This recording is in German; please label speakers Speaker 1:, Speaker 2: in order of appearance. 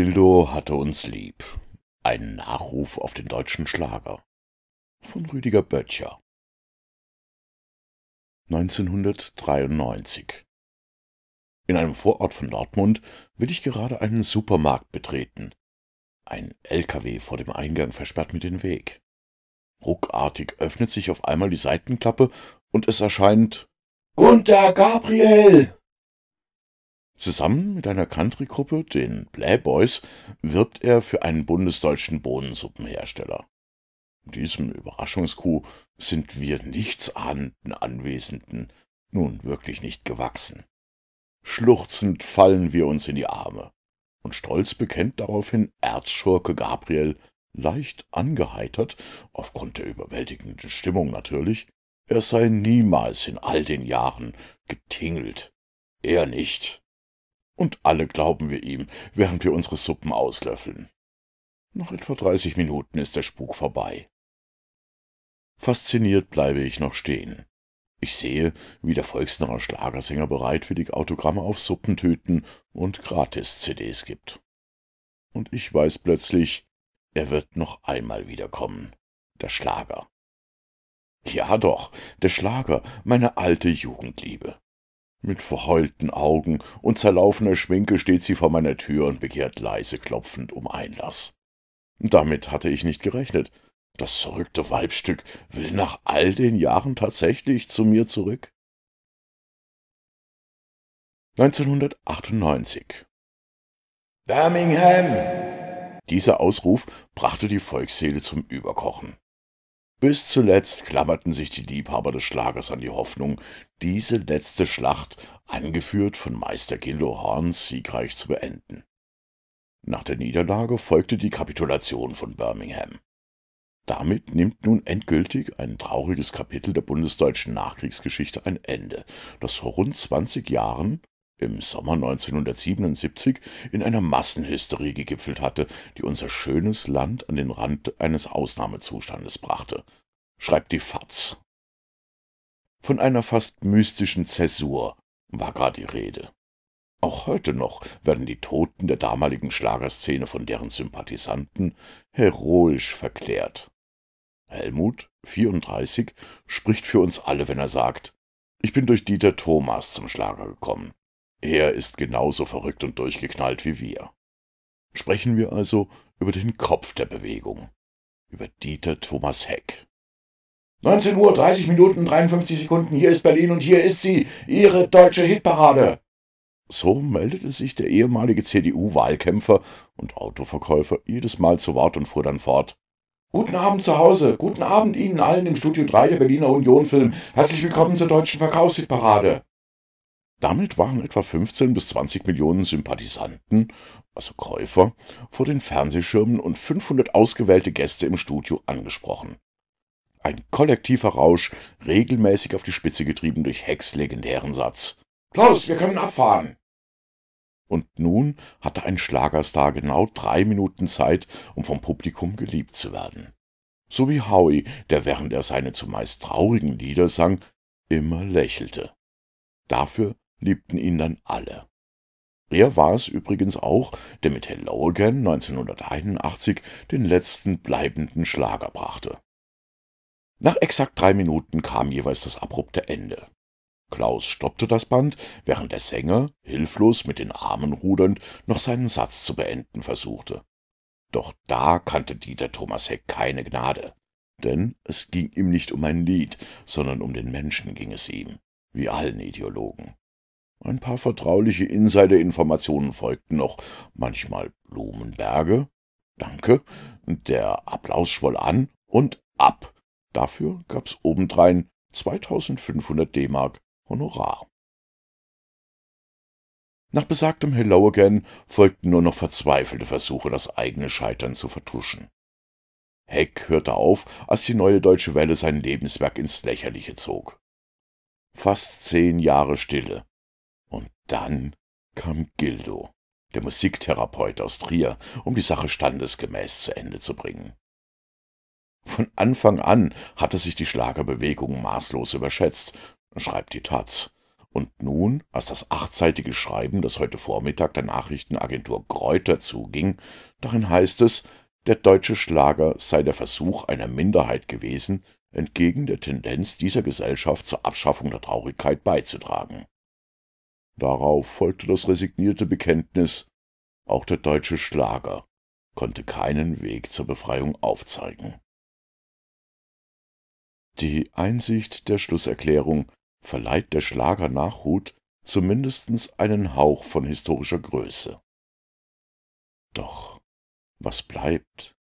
Speaker 1: Gildo hatte uns lieb. Ein Nachruf auf den deutschen Schlager. Von Rüdiger Böttcher. 1993 In einem Vorort von Dortmund will ich gerade einen Supermarkt betreten. Ein LKW vor dem Eingang versperrt mir den Weg. Ruckartig öffnet sich auf einmal die Seitenklappe und es erscheint Gunther Gabriel! Zusammen mit einer Country-Gruppe, den Playboys, wirbt er für einen bundesdeutschen Bohnensuppenhersteller. Diesem Überraschungskuh sind wir nichtsahnenden Anwesenden nun wirklich nicht gewachsen. Schluchzend fallen wir uns in die Arme, und stolz bekennt daraufhin Erzschurke Gabriel, leicht angeheitert, aufgrund der überwältigenden Stimmung natürlich, er sei niemals in all den Jahren getingelt. Er nicht. Und alle glauben wir ihm, während wir unsere Suppen auslöffeln. Nach etwa dreißig Minuten ist der Spuk vorbei. Fasziniert bleibe ich noch stehen. Ich sehe, wie der Volksnaher Schlagersänger bereitwillig Autogramme auf Suppentüten und Gratis-CDs gibt. Und ich weiß plötzlich, er wird noch einmal wiederkommen, der Schlager. Ja doch, der Schlager, meine alte Jugendliebe. Mit verheulten Augen und zerlaufener Schminke steht sie vor meiner Tür und begehrt leise klopfend um Einlass. Damit hatte ich nicht gerechnet. Das verrückte Weibstück will nach all den Jahren tatsächlich zu mir zurück. 1998 Birmingham! Dieser Ausruf brachte die Volksseele zum Überkochen. Bis zuletzt klammerten sich die Liebhaber des Schlagers an die Hoffnung, diese letzte Schlacht, angeführt von Meister Gildo Horns, siegreich zu beenden. Nach der Niederlage folgte die Kapitulation von Birmingham. Damit nimmt nun endgültig ein trauriges Kapitel der bundesdeutschen Nachkriegsgeschichte ein Ende, das vor rund 20 Jahren im Sommer 1977 in einer Massenhysterie gegipfelt hatte, die unser schönes Land an den Rand eines Ausnahmezustandes brachte, schreibt die FAZ. Von einer fast mystischen Zäsur war gar die Rede. Auch heute noch werden die Toten der damaligen Schlagerszene von deren Sympathisanten heroisch verklärt. Helmut, 34, spricht für uns alle, wenn er sagt, ich bin durch Dieter Thomas zum Schlager gekommen. Er ist genauso verrückt und durchgeknallt wie wir. Sprechen wir also über den Kopf der Bewegung, über Dieter Thomas Heck. 19 Uhr, 30 Minuten, 53 Sekunden, hier ist Berlin und hier ist sie, Ihre deutsche Hitparade. So meldete sich der ehemalige CDU-Wahlkämpfer und Autoverkäufer jedes Mal zu Wort und fuhr dann fort. Guten Abend zu Hause, guten Abend Ihnen allen im Studio 3 der Berliner Union Film. Herzlich willkommen zur deutschen Verkaufshitparade. Damit waren etwa 15 bis 20 Millionen Sympathisanten, also Käufer, vor den Fernsehschirmen und 500 ausgewählte Gäste im Studio angesprochen. Ein kollektiver Rausch, regelmäßig auf die Spitze getrieben durch Hecks legendären Satz. Klaus, wir können abfahren! Und nun hatte ein Schlagerstar genau drei Minuten Zeit, um vom Publikum geliebt zu werden. So wie Howie, der während er seine zumeist traurigen Lieder sang, immer lächelte. Dafür liebten ihn dann alle. Er war es übrigens auch, der mit Hello Again 1981 den letzten bleibenden Schlager brachte. Nach exakt drei Minuten kam jeweils das abrupte Ende. Klaus stoppte das Band, während der Sänger, hilflos mit den Armen rudernd, noch seinen Satz zu beenden versuchte. Doch da kannte Dieter Thomas Heck keine Gnade, denn es ging ihm nicht um ein Lied, sondern um den Menschen ging es ihm, wie allen Ideologen. Ein paar vertrauliche Insider-Informationen folgten noch, manchmal Blumenberge, danke, der Applaus schwoll an und ab. Dafür gab's obendrein 2500 D-Mark Honorar. Nach besagtem Hello Again folgten nur noch verzweifelte Versuche, das eigene Scheitern zu vertuschen. Heck hörte auf, als die neue deutsche Welle sein Lebenswerk ins Lächerliche zog. Fast zehn Jahre Stille, und dann kam Gildo, der Musiktherapeut aus Trier, um die Sache standesgemäß zu Ende zu bringen. Von Anfang an hatte sich die Schlagerbewegung maßlos überschätzt, schreibt die Taz. Und nun, als das achtseitige Schreiben, das heute Vormittag der Nachrichtenagentur Kräuter zuging, darin heißt es, der deutsche Schlager sei der Versuch einer Minderheit gewesen, entgegen der Tendenz dieser Gesellschaft zur Abschaffung der Traurigkeit beizutragen. Darauf folgte das resignierte Bekenntnis, auch der deutsche Schlager konnte keinen Weg zur Befreiung aufzeigen. Die Einsicht der Schlusserklärung verleiht der Schlager Nachhut zumindest einen Hauch von historischer Größe. Doch was bleibt?